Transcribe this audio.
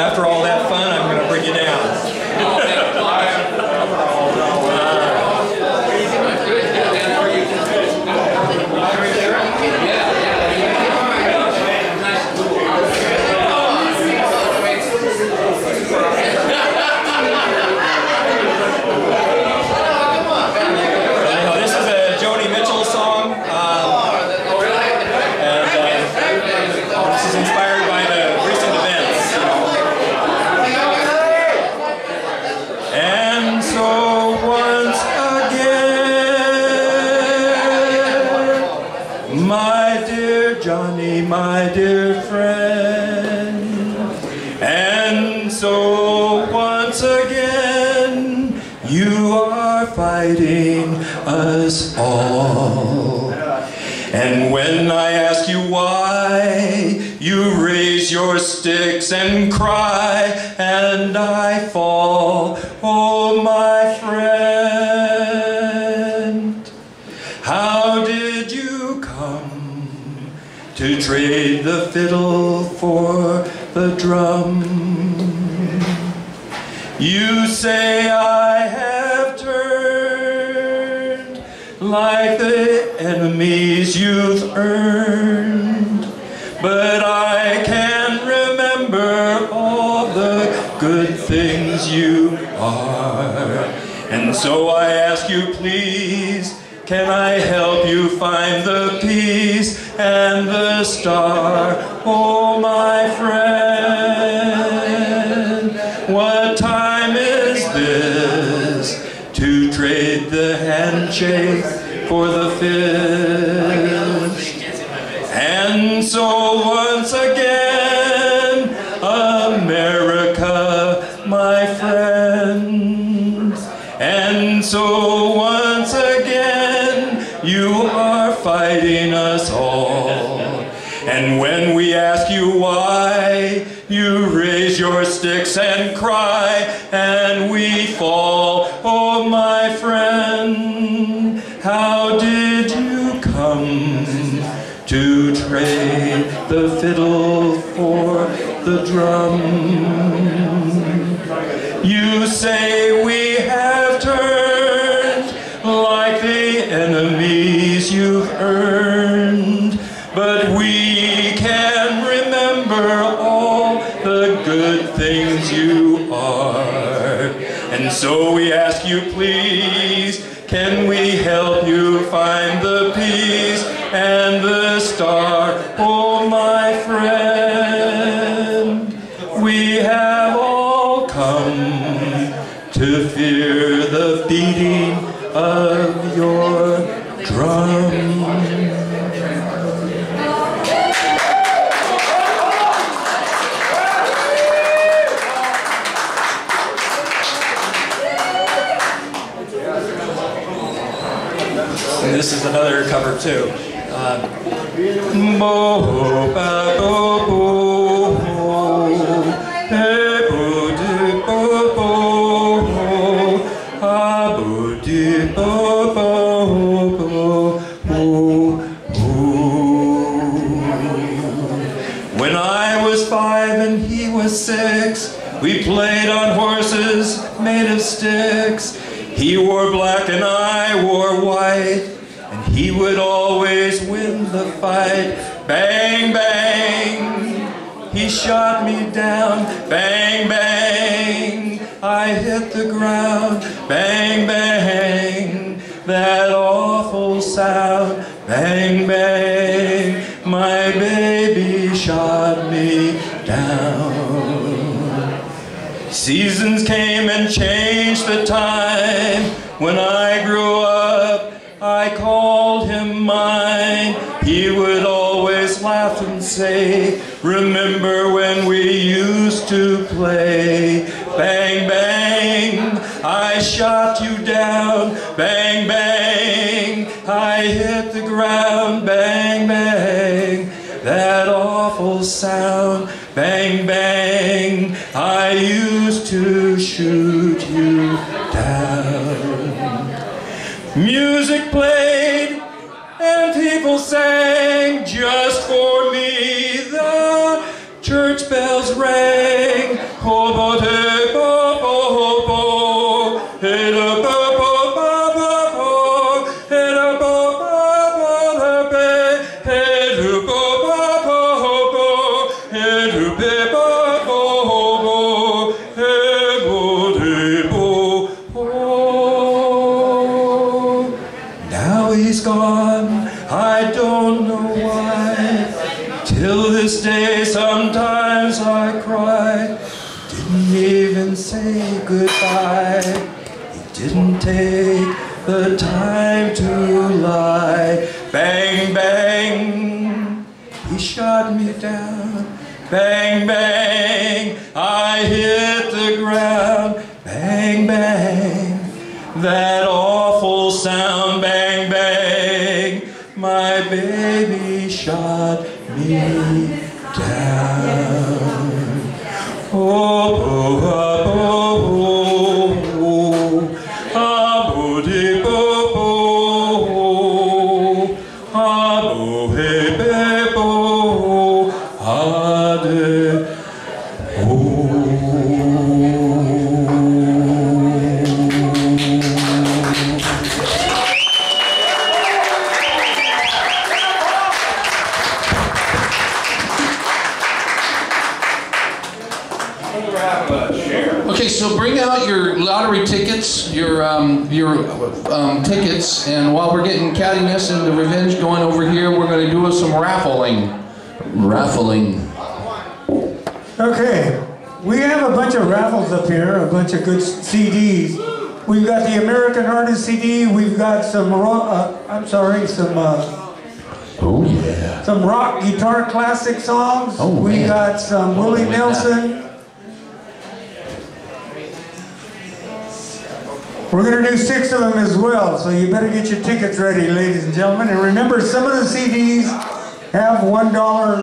after all that fun, I'm going to bring you down. Anyhow, this is a Joni Mitchell song. Um, and uh, this is inspired by the recent events. And so once again, my dear Johnny, my dear friend, and so once again, you are fighting us all. And when I ask you why, you raise your sticks and cry, and I fall, oh my friend. Trade the fiddle for the drum? You say I have turned like the enemies you've earned, but I can remember all the good things you are. And so I ask you, please, can I help you find the peace and the star, oh my friend? What time is this to trade the handshake for the fist? And so once again, And when we ask you why, you raise your sticks and cry, and we fall. Oh, my friend, how did you come to trade the fiddle for the drum? You say we have turned like the enemies you've earned, but we And so we ask you, please, can we help you find the peace and the star, oh my friend? We have all come to fear the beating of your drum. I was five and he was six, we played on horses made of sticks. He wore black and I wore white, and he would always win the fight. Bang, bang, he shot me down. Bang, bang, I hit the ground. Bang, bang, that awful sound. Bang, bang, my baby shot me down. Seasons came and changed the time. When I grew up, I called him mine. He would always laugh and say, Remember when we used to play? Bang, bang, I shot you down. Bang, bang, I hit the ground. That awful sound. Bang, bang, I used to shoot you down. Music played and people sang I don't know why. Till this day, sometimes I cry. Didn't even say goodbye. He didn't take the time to lie. Bang, bang, he shot me down. Bang, bang, I hit the ground. Bang, bang, that awful sound. Bang, bang, my baby shot me down. Oh, oh, oh, oh, oh, ah, boo, dee, boo, Okay, so bring out your lottery tickets, your um, your um, tickets, and while we're getting cattiness and the revenge going over here, we're going to do some raffling. Raffling. Okay, we have a bunch of raffles up here, a bunch of good CDs. We've got the American Artist CD. We've got some rock. Uh, I'm sorry, some uh, Oh yeah. some rock guitar classic songs. Oh, we got some Oh, Willie like that. We're gonna do six of them as well, so you better get your tickets ready, ladies and gentlemen. And remember, some of the CDs have one dollar